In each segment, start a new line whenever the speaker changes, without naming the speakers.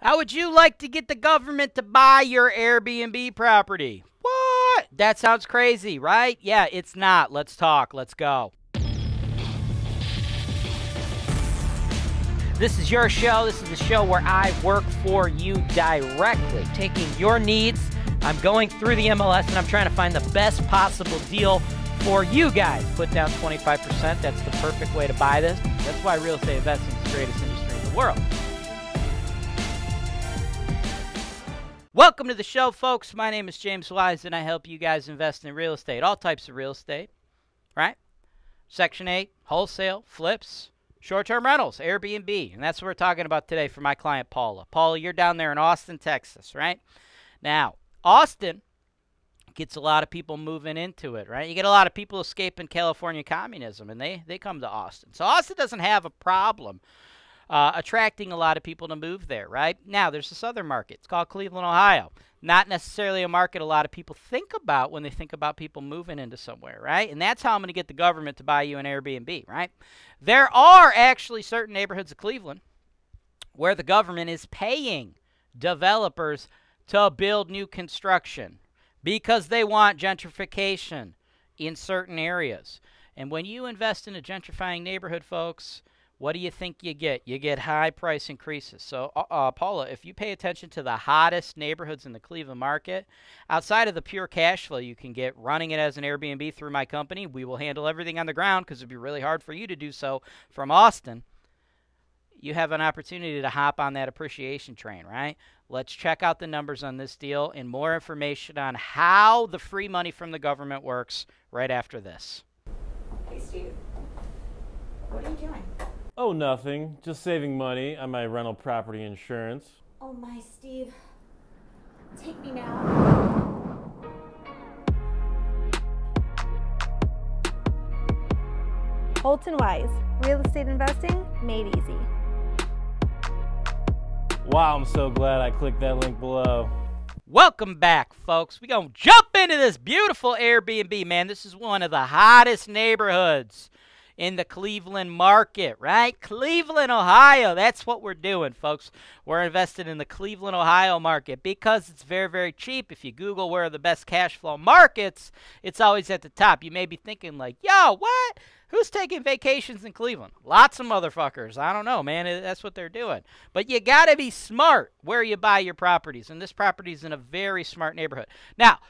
How would you like to get the government to buy your Airbnb property? What? That sounds crazy, right? Yeah, it's not. Let's talk. Let's go. This is your show. This is the show where I work for you directly, taking your needs. I'm going through the MLS and I'm trying to find the best possible deal for you guys. Put down 25%. That's the perfect way to buy this. That's why real estate investing is the greatest industry in the world. Welcome to the show, folks. My name is James Wise, and I help you guys invest in real estate, all types of real estate, right? Section 8, wholesale, flips, short term rentals, Airbnb. And that's what we're talking about today for my client, Paula. Paula, you're down there in Austin, Texas, right? Now, Austin gets a lot of people moving into it, right? You get a lot of people escaping California communism, and they, they come to Austin. So Austin doesn't have a problem uh, attracting a lot of people to move there, right? Now, there's this other market. It's called Cleveland, Ohio. Not necessarily a market a lot of people think about when they think about people moving into somewhere, right? And that's how I'm going to get the government to buy you an Airbnb, right? There are actually certain neighborhoods of Cleveland where the government is paying developers to build new construction because they want gentrification in certain areas. And when you invest in a gentrifying neighborhood, folks, what do you think you get? You get high price increases. So, uh, uh, Paula, if you pay attention to the hottest neighborhoods in the Cleveland market, outside of the pure cash flow you can get running it as an Airbnb through my company, we will handle everything on the ground because it'd be really hard for you to do so from Austin. You have an opportunity to hop on that appreciation train, right? Let's check out the numbers on this deal and more information on how the free money from the government works right after this.
Hey, Steve. What are you doing?
Oh, nothing. Just saving money on my rental property insurance.
Oh, my Steve. Take me now.
Holton Wise, real estate investing made easy.
Wow, I'm so glad I clicked that link below.
Welcome back, folks. We're going to jump into this beautiful Airbnb, man. This is one of the hottest neighborhoods in the Cleveland market, right? Cleveland, Ohio. That's what we're doing, folks. We're invested in the Cleveland, Ohio market because it's very, very cheap. If you Google where are the best cash flow markets, it's always at the top. You may be thinking, like, yo, what? Who's taking vacations in Cleveland? Lots of motherfuckers. I don't know, man. That's what they're doing. But you got to be smart where you buy your properties. And this property is in a very smart neighborhood. Now,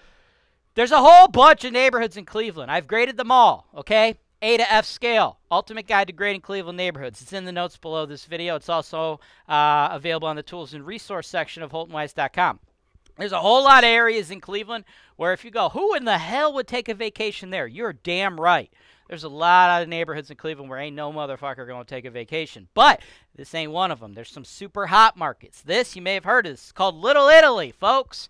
there's a whole bunch of neighborhoods in Cleveland. I've graded them all, okay? A to F scale, Ultimate Guide to Grading Cleveland Neighborhoods. It's in the notes below this video. It's also uh, available on the tools and resource section of HoltonWise.com. There's a whole lot of areas in Cleveland where if you go, who in the hell would take a vacation there? You're damn right. There's a lot of neighborhoods in Cleveland where ain't no motherfucker going to take a vacation. But this ain't one of them. There's some super hot markets. This, you may have heard of this. Called Little Italy, folks.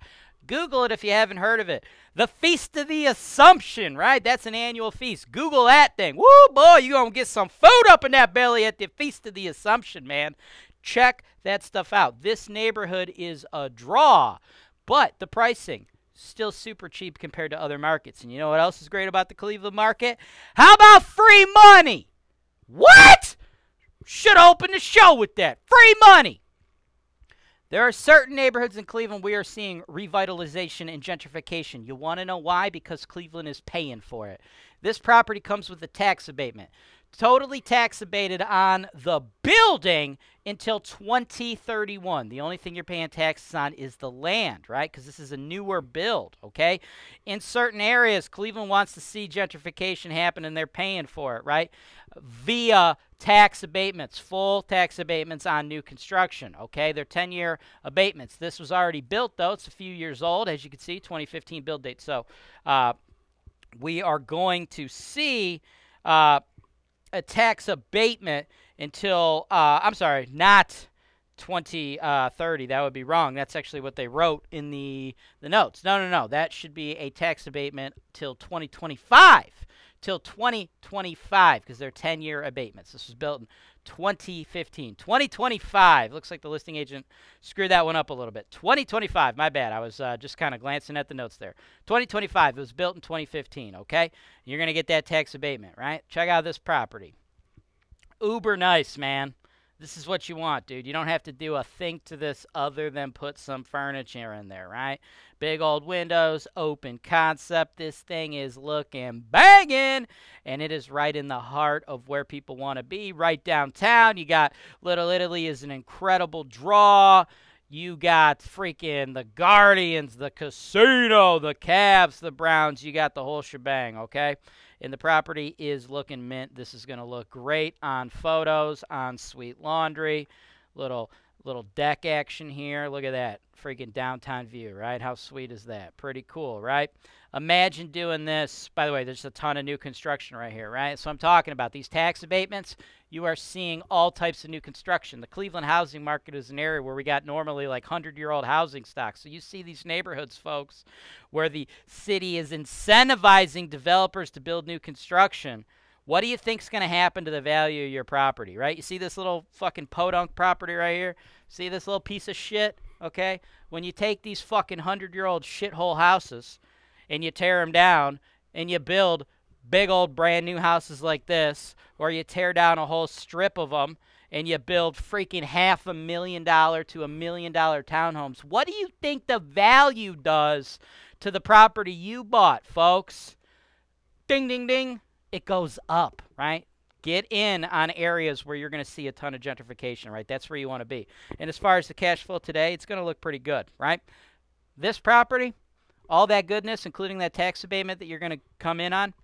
Google it if you haven't heard of it. The Feast of the Assumption, right? That's an annual feast. Google that thing. Woo, boy, you're going to get some food up in that belly at the Feast of the Assumption, man. Check that stuff out. This neighborhood is a draw, but the pricing still super cheap compared to other markets. And you know what else is great about the Cleveland market? How about free money? What? Should open the show with that. Free money. There are certain neighborhoods in Cleveland we are seeing revitalization and gentrification. You want to know why? Because Cleveland is paying for it. This property comes with a tax abatement totally tax abated on the building until 2031. The only thing you're paying taxes on is the land, right? Because this is a newer build, okay? In certain areas, Cleveland wants to see gentrification happen and they're paying for it, right? Via tax abatements, full tax abatements on new construction, okay? They're 10 year abatements. This was already built, though. It's a few years old, as you can see, 2015 build date. So uh, we are going to see. Uh, a tax abatement until uh, I'm sorry, not 2030. Uh, that would be wrong. That's actually what they wrote in the the notes. No, no, no. That should be a tax abatement till 2025. Till 2025 because they're 10 year abatements. This was built in 2015. 2025. Looks like the listing agent screwed that one up a little bit. 2025. My bad. I was uh, just kind of glancing at the notes there. 2025. It was built in 2015. Okay. You're going to get that tax abatement, right? Check out this property. Uber nice, man. This is what you want, dude. You don't have to do a thing to this other than put some furniture in there, right? Big old windows, open concept. This thing is looking banging, and it is right in the heart of where people want to be, right downtown. You got Little Italy is an incredible draw. You got freaking the Guardians, the casino, the Cavs, the Browns. You got the whole shebang, okay? And the property is looking mint. This is going to look great on photos, on Sweet Laundry. Little little deck action here. Look at that. Freaking downtown view, right? How sweet is that? Pretty cool, right? Imagine doing this. By the way, there's a ton of new construction right here, right? So I'm talking about these tax abatements. You are seeing all types of new construction. The Cleveland housing market is an area where we got normally like 100 year old housing stock. So you see these neighborhoods, folks, where the city is incentivizing developers to build new construction. What do you think's going to happen to the value of your property, right? You see this little fucking podunk property right here? See this little piece of shit, okay? When you take these fucking 100-year-old shithole houses and you tear them down and you build big old brand new houses like this or you tear down a whole strip of them and you build freaking half a million dollar to a million dollar townhomes, what do you think the value does to the property you bought, folks? Ding, ding, ding it goes up, right? Get in on areas where you're going to see a ton of gentrification, right? That's where you want to be. And as far as the cash flow today, it's going to look pretty good, right? This property, all that goodness, including that tax abatement that you're going to come in on,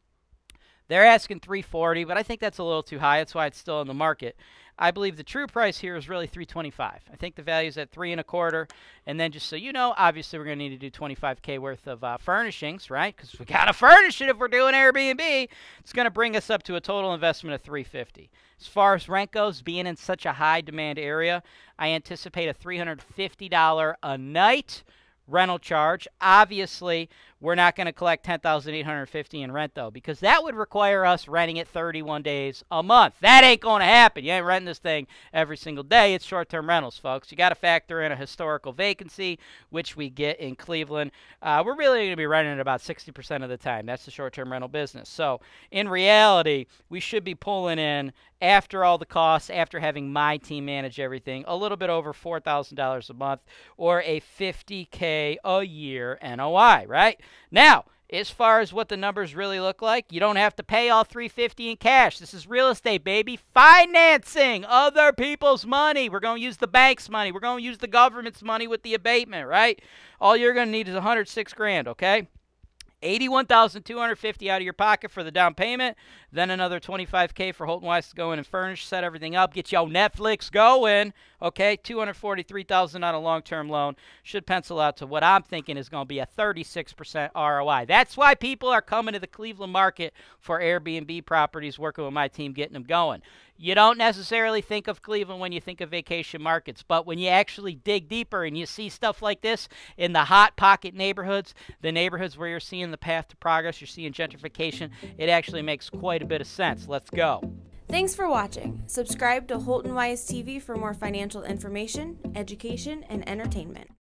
they're asking 340, but I think that's a little too high. That's why it's still in the market. I believe the true price here is really 325. I think the value is at three and a quarter. And then just so you know, obviously we're going to need to do 25k worth of uh, furnishings, right? Because we got to furnish it if we're doing Airbnb. It's going to bring us up to a total investment of 350. As far as rent goes, being in such a high demand area, I anticipate a $350 a night rental charge. Obviously, we're not going to collect 10850 in rent though because that would require us renting it 31 days a month. That ain't going to happen. You ain't renting this thing every single day. It's short-term rentals, folks. You got to factor in a historical vacancy, which we get in Cleveland. Uh, we're really going to be renting it about 60% of the time. That's the short-term rental business. So, in reality, we should be pulling in after all the costs, after having my team manage everything, a little bit over $4,000 a month or a 50K a year NOI, right? Now, as far as what the numbers really look like, you don't have to pay all 350 in cash. This is real estate, baby. Financing other people's money. We're going to use the bank's money. We're going to use the government's money with the abatement, right? All you're going to need is 106 grand, okay? 81,250 out of your pocket for the down payment, then another 25k for Holton Wise to go in and furnish, set everything up, get your Netflix going. Okay, 243,000 on a long-term loan should pencil out to what I'm thinking is going to be a 36% ROI. That's why people are coming to the Cleveland market for Airbnb properties, working with my team, getting them going. You don't necessarily think of Cleveland when you think of vacation markets, but when you actually dig deeper and you see stuff like this in the hot pocket neighborhoods, the neighborhoods where you're seeing the path to progress, you're seeing gentrification, it actually makes quite a bit of sense. Let's go.
Thanks for watching. Subscribe to Holton Wise TV for more financial information, education, and entertainment.